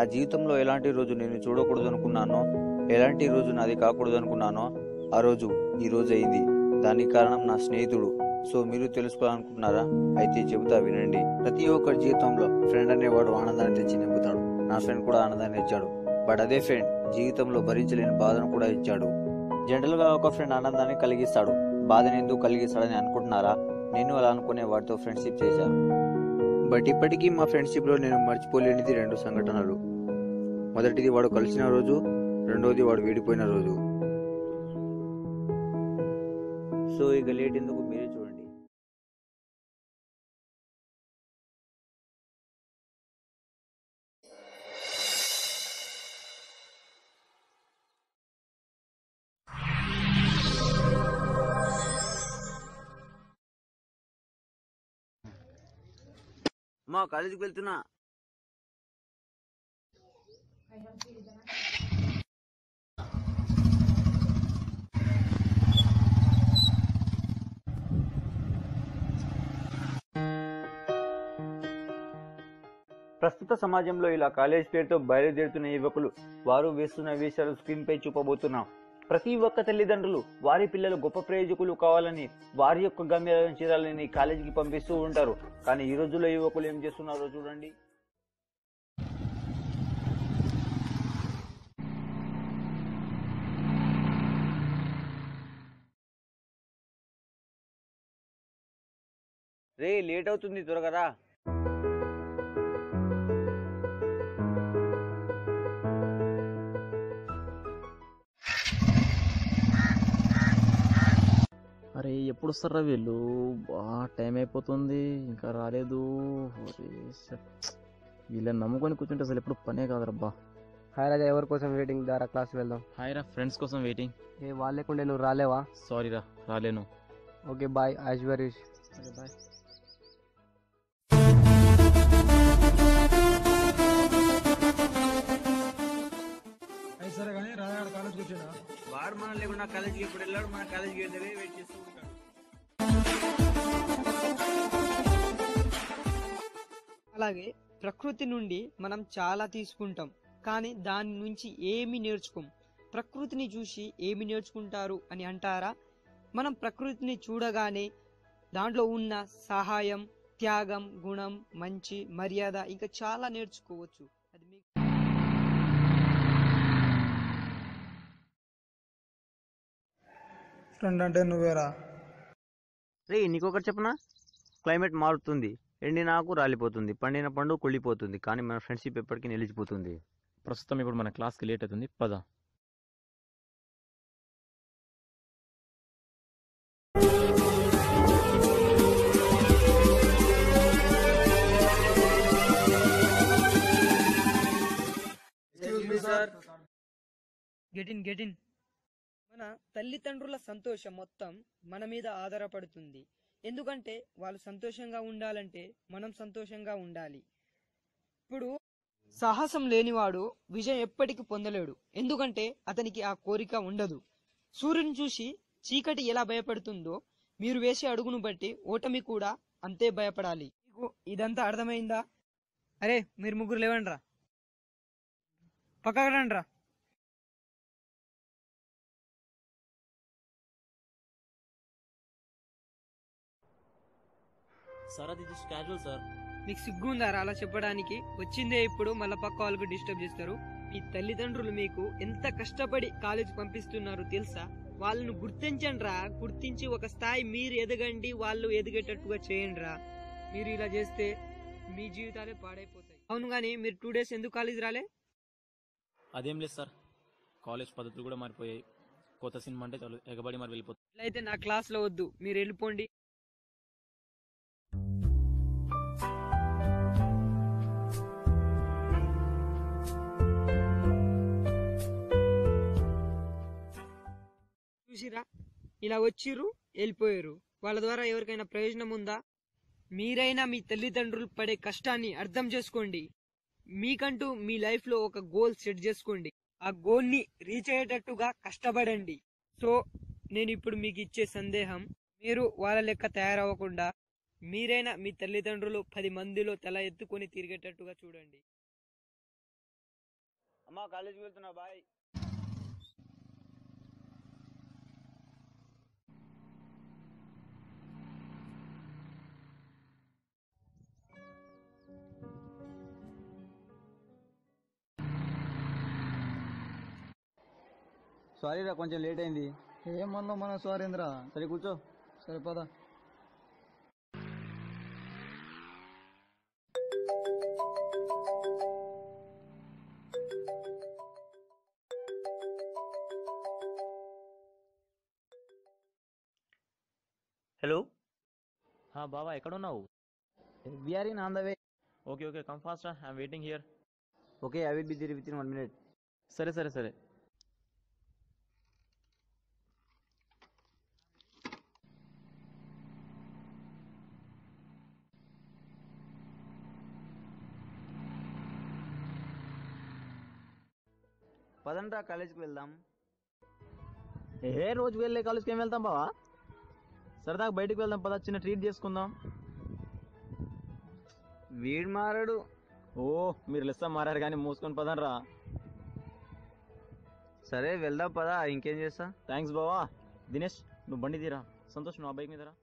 నా జీవితంలో ఎలాంటి రోజు నేను చూడకూడదు అనుకున్నానో ఎలాంటి రోజు నాది కాకూడదు అనుకున్నానో ఆ రోజు ఈ రోజు అయింది. దానికి కారణం నా స్నేహితుడు. సో మీరు తెలుసుకోవాలనుకుంటున్నారా? అయితే చెబుతా వినండి. ప్రతి ఒక్కరి జీవితంలో ఫ్రెండ్ అనేవాడు ఆనందాన్ని తెచ్చి నింపుతాడు. నా ఫ్రెండ్ కూడా ఆనందాన్ని ఇచ్చాడు. బట్ అదే ఫ్రెండ్ జీవితంలో భరించలేని బాధను కూడా ఇచ్చాడు. జనరల్గా ఒక ఫ్రెండ్ ఆనందాన్ని కలిగిస్తాడు. బాధని ఎందుకు కలిగిస్తాడని అనుకుంటున్నారా? నేను అలా అనుకునే వాడితో ఫ్రెండ్షిప్ చేశాను. బట్ ఇప్పటికీ మా ఫ్రెండ్షిప్లో నేను మర్చిపోలేనిది రెండు సంఘటనలు. మొదటిది వాడు కలిసిన రోజు రెండవది వాడు విడిపోయిన రోజు. సో ఇక లేట్ ఎందుకు మీరే చూడండి. మా కాలేజీకి వెళ్తున్నా. ప్రస్తుత సమాజంలో ఇలా కాలేజ్ పేరుతో బయలుదేరుతున్న యువకులు వారు వేస్తున్న వేషాలు స్క్రీన్ పై చూపబోతున్నాం. ప్రతి ఒక్క తల్లిదండ్రులు వారి పిల్లలు గొప్ప ప్రయోజకులు కావాలని వారి యొక్క గమ్యాలను చేరాలని కాలేజీకి పంపిస్తూ ఉంటారు. కానీ ఈ రోజుల్లో యువకులు ఏం చేస్తున్నారో చూడండి. రే లేట్ అవుతుంది త్వరగా రా. అరే ఎప్పుడు వస్తారా వీళ్ళు? బా టైం అయిపోతుంది. ఇంకా రాలేదు. వీళ్ళని నమ్ముకొని కూర్చుంటే అసలు ఎప్పుడు పనే కాదరబ్బా హాయ్ రాజా ఎవరి కోసం వెయిటింగ్ దారా క్లాస్ వెళ్దాం. హాయ్ రా ఫ్రెండ్స్ కోసం వెయిటింగ్ ఏ వాళ్ళు లేకుండే నువ్వు రాలేవా? సారీ రా రాలేను. ఓకే బాయ్ యాజ్ వెరీ బాయ్ సరే కానీ రాజాగాడు కాలేజ్కి వచ్చిండా వాడు మనం లేకుండా కాలేజీకి ఎప్పుడు వెళ్ళాడు? మన కాలేజీకి వెళ్తే వెయిట్ చేస్తూ ఉంటాడు అలాగే ప్రకృతి నుండి మనం చాలా తీసుకుంటాం కానీ దాని నుంచి ఏమి నేర్చుకోం. ప్రకృతిని చూసి ఏమి నేర్చుకుంటారు అని అంటారా? మనం ప్రకృతిని చూడగానే దాంట్లో ఉన్న సహాయం త్యాగం గుణం మంచి మర్యాద ఇంకా చాలా నేర్చుకోవచ్చు. అది మీకు ఫ్రెండ్ అంటే నువ్వేరా? రే నీకొకటి చెప్పనా? క్లైమేట్ మారుతుంది. ఎండిన ఆకు రాలిపోతుంది. పండిన పండు కుళ్ళిపోతుంది. కానీ మన ఫ్రెండ్షిప్ ఎప్పటికీ నిలిచిపోతుంది. ప్రస్తుతం ఇప్పుడు మన క్లాస్కి లేట్ అవుతుంది. పద. గెట్ ఇన్ గెట్ ఇన్ వలన తల్లిదండ్రుల సంతోషం మొత్తం మన మీద ఆధారపడుతుంది. ఎందుకంటే వాళ్ళు సంతోషంగా ఉండాలంటే మనం సంతోషంగా ఉండాలి. ఇప్పుడు సాహసం లేనివాడు విజయం ఎప్పటికీ పొందలేడు. ఎందుకంటే అతనికి ఆ కోరిక ఉండదు. సూర్యుని చూసి చీకటి ఎలా భయపడుతుందో మీరు వేసే అడుగును బట్టి ఓటమి కూడా అంతే భయపడాలి. మీకు ఇదంతా అర్థమైందా? అరే మీరు ముగ్గురు లేవండ్రా. పక్కకు రండ్రా. సార్ అది జస్ట్ క్యాజువల్ సార్ మీకు సిగ్గు ఉందారా అలా చెప్పడానికి? వచ్చిందే ఇప్పుడు మళ్ళా పక్క వాళ్ళకు డిస్టర్బ్ చేస్తారు. మీ తల్లిదండ్రులు మీకు ఎంత కష్టపడి కాలేజ్ పంపిస్తున్నారు తెలుసా? వాళ్ళను గుర్తించండి రా గుర్తించి ఒక స్థాయి మీరు ఎదగండి వాళ్ళు ఎదిగేటట్టుగా చేయండి రా మీరు ఇలా చేస్తే మీ జీవితాలే పాడైపోతాయి. అవును కానీ మీరు టూ డేస్ ఎందుకు కాలేజ్ రాలే? అదేం లేదు సార్ కాలేజ్ పద్ధతులు కూడా మారిపోయాయి. కొత్త సినిమా అంటే చాలు ఎగబడి మరి వెళ్ళిపోతుంది అట్లయితే నా క్లాస్లో వద్దు. మీరు వెళ్ళిపోండి. చూసిరా? ఇలా వచ్చిర్రు వెళ్ళిపోయారు వాళ్ళ ద్వారా ఎవరికైనా ప్రయోజనం ఉందా? మీరైనా మీ తల్లిదండ్రులు పడే కష్టాన్ని అర్థం చేసుకోండి. మీకంటూ మీ లైఫ్లో ఒక గోల్ సెట్ చేసుకోండి. ఆ గోల్ని రీచ్ అయ్యేటట్టుగా కష్టపడండి. సో నేను ఇప్పుడు మీకు ఇచ్చే సందేహం మీరు వాళ్ళ లెక్క తయారవ్వకుండా మీరైనా మీ తల్లిదండ్రులు పది మందిలో తల ఎత్తుకొని తిరిగేటట్టుగా చూడండి. అమ్మా కాలేజీకి వెళ్తున్నా బాయ్. సారీ రా కొంచెం లేట్ అయింది. ఏమన్నా మన స్వారేంద్ర. సరే కూర్చో. సరే పద. హలో బాబా ఎక్కడ ఉన్నావు we are in on the way okay okay come fast I'm waiting here okay I will be there within one minute సరే సరే సరే. పదండ్రా కాలేజీకి వెళ్దాం. ఏ రోజు వెళ్ళే కాలేజ్కి ఏం వెళ్తాం బావా? సరదాగా బయటకు వెళ్దాం పద చిన్న ట్రీట్ చేసుకుందాం. వీడు మారాడు. ఓ మీరు లెస్స మారారు కానీ మూసుకొని పదండ్రా. సరే వెళ్దాం పదా ఇంకేం చేస్తా థ్యాంక్స్ బావా. దినేష్ నువ్వు బండి తీరా. సంతోష్ నువ్వు ఆ బైక్ మీద రా.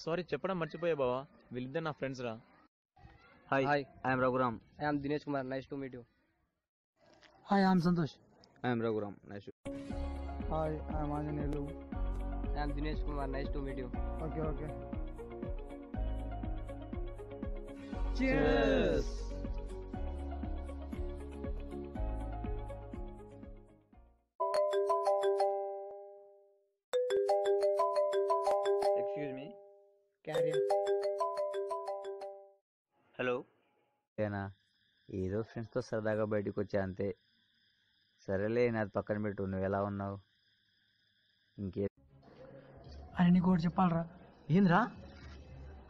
సారీ చెప్పడం మర్చిపోయా బావా. వీళ్ళిద్దరు నా ఫ్రెండ్స్ రా. Hi hi I'm Raghuram I'm Dinesh Kumar nice to meet you hi I'm Santosh I'm Raghuram nice hi I'm Anjaneyulu I'm Dinesh Kumar nice to meet you okay okay excuse me carrier hello ఏనా? ఏదో ఫ్రెండ్స్తో సరదాగా బయటకు వచ్చా అంతే. సరేలే నాది పక్కన పెట్టు నువ్వు ఎలా ఉన్నావు? ఇంకే అరే నీకు ఒకటి చెప్పాలరా. ఏంద్రా?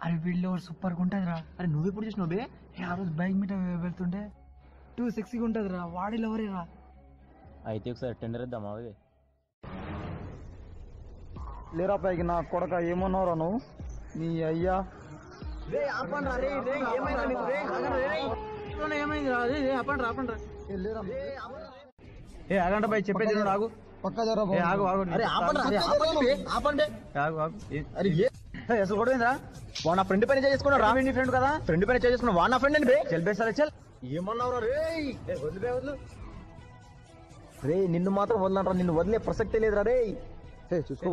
అరే వీళ్ళు సూపర్గా ఉంటుంది రా అరే నువ్వు ఎప్పుడు చూసినావు బే? ఆ రోజు బైక్ మీద వెళ్తుంటే టూ సిక్స్గా ఉంటుంది రా వాడిలో ఎవరే రా అయితే ఒకసారి టెండర్ ఇద్దామా అవి? లేరా పైకి నా కొడక ఏమన్నావురా నువ్వు? నీ అయ్యా. ఏ ఆగండి బాయ్ చెప్పేది ఆగు. పక్క జరా ఏ ఆగు ఆగు. అరే ఆపండి అరే ఆపండి బే, ఆపండి. ఆగు ఆగు. ఏ- అరే ఏ. ఏ, అసలు గొడవేంద్రా వాడు నా ఫ్రెండ్ పైన చేసుకున్నా రా. నీ ఫ్రెండ్ కదా? ఫ్రెండ్ పైన చేసుకున్నా వాడు నా ఫ్రెండ్ అండి బే చెల్ చెల్. ఏమన్నావురా రే? వదిలే రే నిన్ను మాత్రం వదలనరా నిన్ను వదిలే ప్రసక్తే లేదురా రే. చూసుకో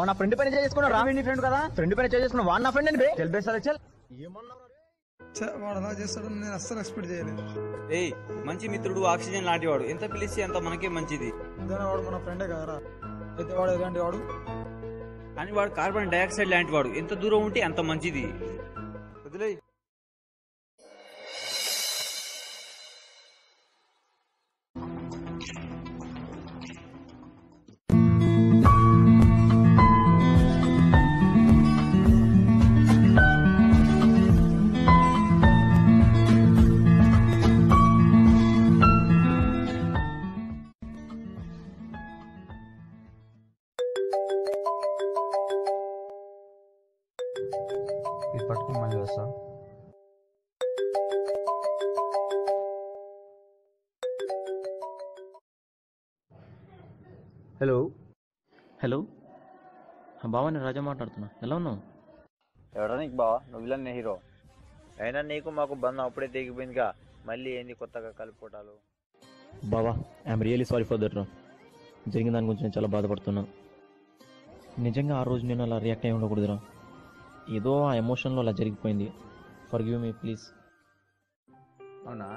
వాడు నా ఫ్రెండ్ పైన చేసుకున్నా రా. నీ ఫ్రెండ్ కదా? ఫ్రెండ్ పైన చేసుకున్నా వాడు నా ఫ్రెండ్ అండి బే. చెల్ రే? వాడు అలా చేస్తాడని నేను అస్సలు ఎక్స్పెక్ట్ చేయలేదు. ఏయ్ మంచి మిత్రుడు ఆక్సిజన్ లాంటివాడు. ఎంత పిలిస్తే అంత మనకే మంచిది. ఇదేనా వాడు మన ఫ్రెండే కదరా. అయితే వాడు ఎలాంటి వాడు? కానీ వాడు కార్బన్ డైఆక్సైడ్ లాంటి వాడు ఎంత దూరం ఉంటే అంత మంచిది. పట్టుకుని మళ్ళీ వస్తా. హలో హలో బావా నేను రాజా మాట్లాడుతున్నా. ఎలా ఉన్నావు? ఎవరా నీకు బావా? నువ్వులన్న హీరో. అయినా నీకు మాకు బంధం అప్పుడే తెగిపోయిందిగా. మళ్ళీ ఏంది కొత్తగా కలిపిపోటాలు బావా I'm really sorry for that జరిగిన దాని గురించి నేను చాలా బాధపడుతున్నాను నిజంగా ఆ రోజు నేను అలా రియాక్ట్ అయ్యి ఉండకూడదురా. ఏదో ఆ ఎమోషన్లో అలా జరిగిపోయింది. ఫర్ గివ్ మీ ప్లీజ్ అవునా?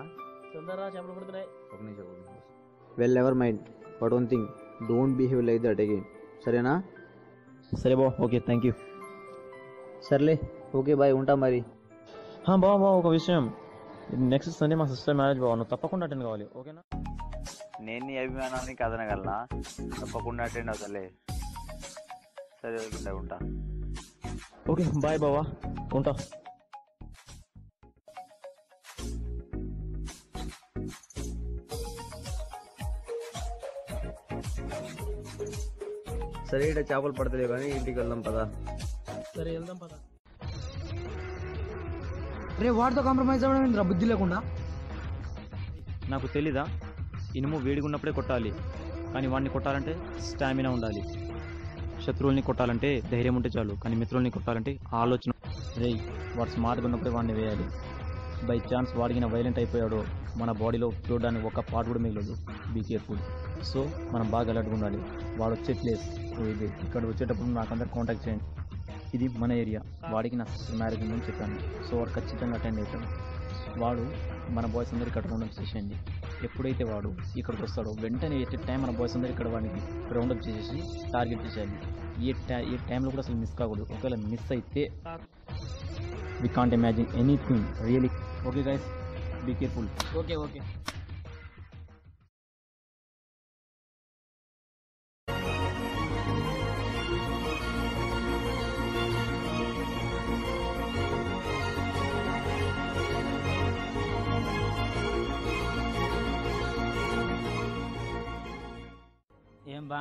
తొందరగా చేపలు పడుతున్నాయి. ఒక నిమిషం ఒక నిమిషం. Well ever mind but one thing don't behave like that again సరేనా? సరే బావ ఓకే థ్యాంక్ యూ సర్లే ఓకే బాయ్ ఉంటా మరి. బావ బావ ఒక విషయం. నెక్స్ట్ సండే మా సిస్టర్ మ్యారేజ్ బావ నువ్వు తప్పకుండా అటెండ్ కావాలి ఓకేనా? నేను నీ అభిమానాన్ని కదనగలనా? తప్పకుండా అటెండ్ అవుతాలే సరే ఓకే ఉంటా. ఓకే బాయ్ బావా. ఉంటా. సరే ఇక్కడ చేపలు పడతలేవు కానీ ఇంటికి వెళ్దాం పదా. సరే వెళ్దాం పద. రే వాడితో కాంప్రమైజ్ అవ్వడం ఏందిరా? బుద్ధి లేకుండా. నాకు తెలీదా? ఇనుము వేడిగున్నప్పుడే కొట్టాలి. కానీ వాడిని కొట్టాలంటే స్టామినా ఉండాలి. శత్రువుల్ని కొట్టాలంటే ధైర్యం ఉంటే చాలు కానీ మిత్రుల్ని కొట్టాలంటే ఆలోచన. రేయ్ వాడు స్మార్ట్గా ఉన్నప్పుడే వాడిని వేయాలి. బై ఛాన్స్ వాడిగిన వైలెంట్ అయిపోయాడో మన బాడీలో చూడడానికి ఒక పార్ట్ కూడా మిగలదు. బీ కేర్ఫుల్ సో మనం బాగా అలర్ట్గా ఉండాలి. వాడు వచ్చే ప్లేస్ ఇది ఇక్కడ వచ్చేటప్పుడు నాకు అందరు కాంటాక్ట్ చేయండి. ఇది మన ఏరియా వాడికి నా సిస్టర్ మ్యారేజ్ ఉందని చెప్పాను. సో వాడు ఖచ్చితంగా అటెండ్ అవుతాడు వాడు మన బాయ్స్ అందరు ఇక్కడ చేసేయండి ఎప్పుడైతే వాడు ఇక్కడికి వస్తాడో వెంటనే ఎట్ టైం మన బాయ్స్ అందరూ ఇక్కడ వాడికి రౌండప్ చేసేసి టార్గెట్ చేసేయాలి. ఏ టై ఏ టైంలో కూడా అసలు మిస్ కాకూడదు. ఒకవేళ మిస్ అయితే we can't imagine anything really okay guys be careful okay okay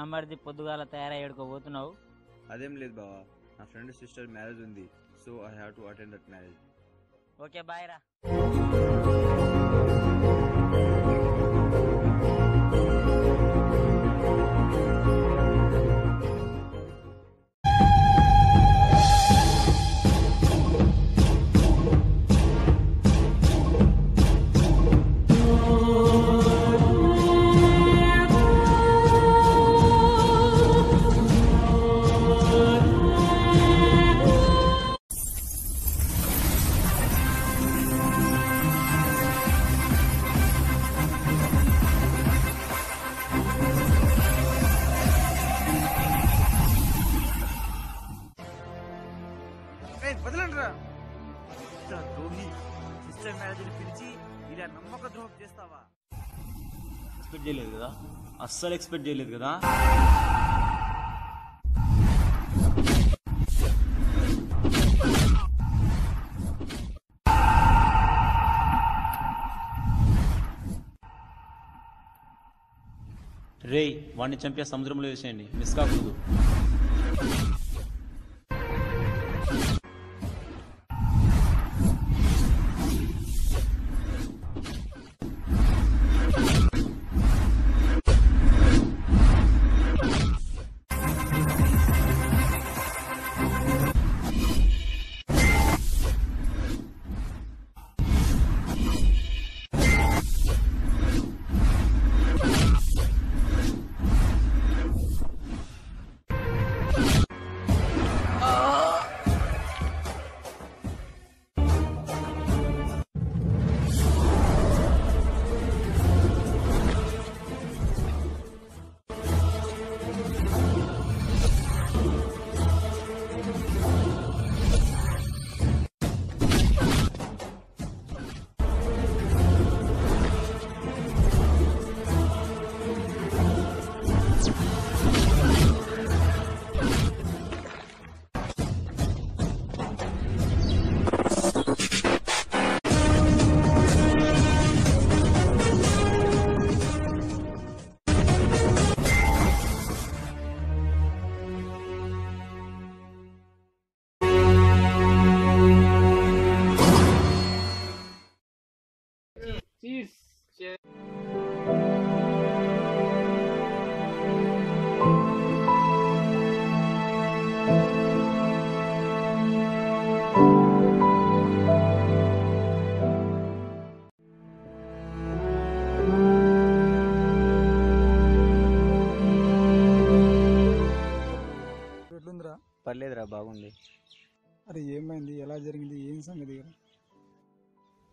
బామ్మర్ది పొద్దుగాల తయారయ్యాడుకోబోతున్నావు. అదేం లేదు బావా నా ఫ్రెండ్ సిస్టర్ మ్యారేజ్ ఉంది so I have to attend that marriage okay bye రా. అస్సలు ఎక్స్పెక్ట్ చేయలేదు కదా. రేయ్ వాడిని చంపే సముద్రంలో వేసేయండి. మిస్ కాకూడదు.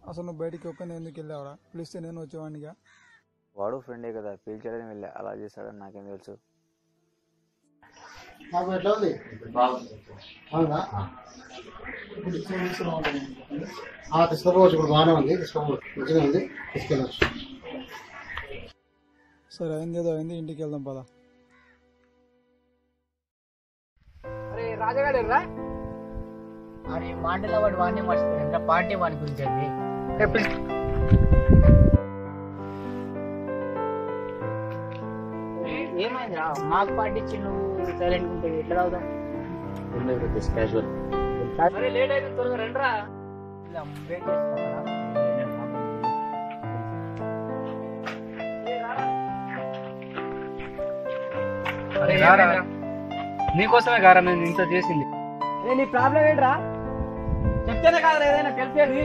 అసలు నువ్వు బయటికి ఒక్కనే ఎందుకు వెళ్ళావురా? పిలిస్తే నేను వచ్చేవాడినిగా. వాడు ఫ్రెండే కదా పీల్చాడని వెళ్ళా. అలా చేశాడని నాకేం తెలుసు. నాకు ఎట్లా ఉంది? అవునా? ఇప్పుడు తీసుకురావాలి. ఆ, తీసుకోపోవచ్చు ఇప్పుడు బాగానే ఉంది. తీసుకోపోవచ్చు మంచిగా ఉంది. తీసుకెళ్ళచ్చు. సరే అయింది ఏదో అయింది. ఇంటికి వెళ్దాం పదా. అరే రాజగాడు రా అరే మాటల వాడు వాడిని మర్చిపోయింది పార్టీ వాడి గురించి ఏమైందిరా? మాకు పార్టీ ఇచ్చి నువ్వు సైలెంట్ ఉంటే ఎట్లా క్యాజువల్ లేట్ అయితే త్వరగా రండిరా. రారా నీకోసమే కారా నేను ఇంత చేసింది. నీ ప్రాబ్లం ఏంట్రా? చెప్తేనే కాదు ఏదైనా తెలిసేది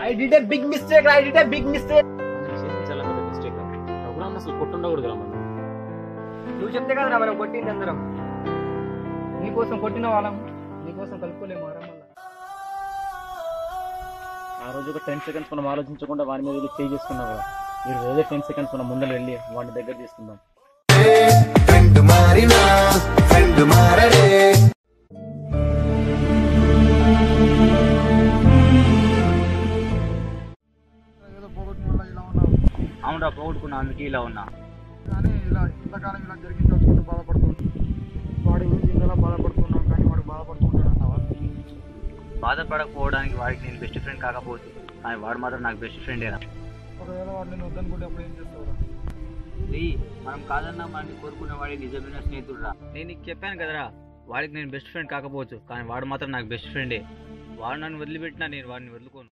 I did a big mistake I did a big mistake చాలా పెద్ద మిస్టేక్ ప్రోగ్రామ్ అసలు కొట్టుండకూడదు మనం నువ్వు చెప్తే కదరా మనం కొట్టింది అందరం. నీకోసం కొట్టిన వాళ్ళం నీకోసం కలుపుకోలేము ఆ రోజు ఒక టెన్ సెకండ్స్ మనం ఆలోచించకుండా వాడి మీద వెళ్ళి పే చేసుకున్నాం కదా. మీరు అదే టెన్ సెకండ్స్ మనం ముందర వెళ్ళి వాడి దగ్గర తీసుకుందాం అవునరా పోగొట్టుకున్నా అందుకే ఇలా ఉన్నా. కానీ ఇలా ఇంతకాలం ఇలా తలుచుకుంటూ బాధపడుతుంది వాడి గురించి ఇంతలా బాధపడుతున్నాం కానీ వాడు బాధపడుతుంటాడు అన్నావా బాధపడకపోవడానికి వాడికి నేను బెస్ట్ ఫ్రెండ్ కాకపోవచ్చు. కానీ వాడు మాత్రం నాకు బెస్ట్ ఫ్రెండేనా ఒకవేళ వాడు నేను వద్దనుకుంటే అప్పుడు ఏం చేస్తావురా? మనం కాదన్నా మనని కోరుకున్న వాడి నిజమైన స్నేహితుడురా. నేను నీకు చెప్పాను కదరా వాడికి నేను బెస్ట్ ఫ్రెండ్ కాకపోవచ్చు. కానీ వాడు మాత్రం నాకు బెస్ట్ ఫ్రెండే వాడు నన్ను వదిలిపెట్టినా నేను వాడిని వదులుకోను.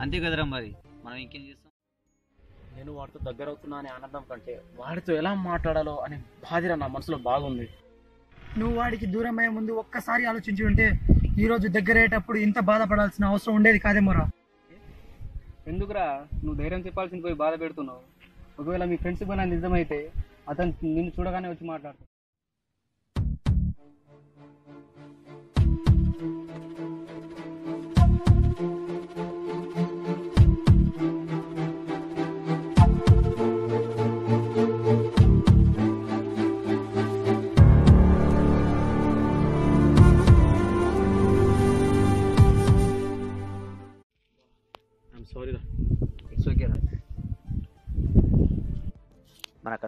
అంతే కదరా మరి. మనం ఇంకేం చేస్తాం? నేను వాడితో దగ్గర అవుతున్నా అనే ఆనందం కంటే వాడితో ఎలా మాట్లాడాలో అనే బాధ నా మనసులో బాగుంది. నువ్వు వాడికి దూరం అయ్యే ముందు ఒక్కసారి ఆలోచించి ఉంటే ఈ రోజు దగ్గరయ్యేటప్పుడు ఇంత బాధపడాల్సిన అవసరం ఉండేది కాదేమోరా ఎందుకురా నువ్వు ధైర్యం చెప్పాల్సింది పోయి బాధ పెడుతున్నావు? ఒకవేళ మీ ఫ్రెండ్స్ పోయినా నిజమైతే అతను నిన్ను చూడగానే వచ్చి మాట్లాడుతాడు.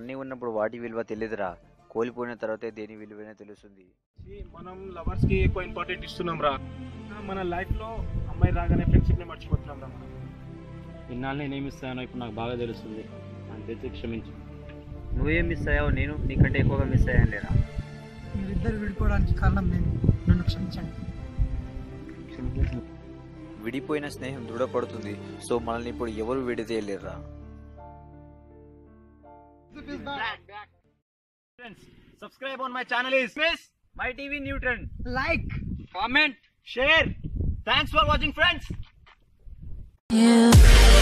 మనకన్నీ ఉన్నప్పుడు వాటి విలువ తెలియదురా. కోల్పోయిన తర్వాతే దేని విలువైనా తెలుస్తుంది. మనం లవర్స్కి ఎక్కువ ఇంపార్టెంట్ ఇస్తున్నాం రా మన లైఫ్లో అమ్మాయి రాగానే ఫ్రెండ్షిప్ని మర్చిపోతున్నాం రా మనం ఇన్నాళ్ళు నేనేమి ఇస్తానో ఇప్పుడు నాకు బాగా తెలుస్తుంది. అంతే క్షమించు. నువ్వేం మిస్ అయ్యావు నేను నీకంటే ఎక్కువగా మిస్ అయ్యాను లేరా? మీరిద్దరు విడిపోవడానికి కారణం నేను. నన్ను క్షమించండి. విడిపోయిన స్నేహం దృఢపడుతుంది. సో మనల్ని ఇప్పుడు ఎవరు back. back. Friends, subscribe on my channel is Miss My TV Newton. Like, comment, share. Thanks for watching, friends. Yeah.